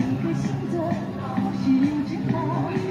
一颗星座，或许有只猫。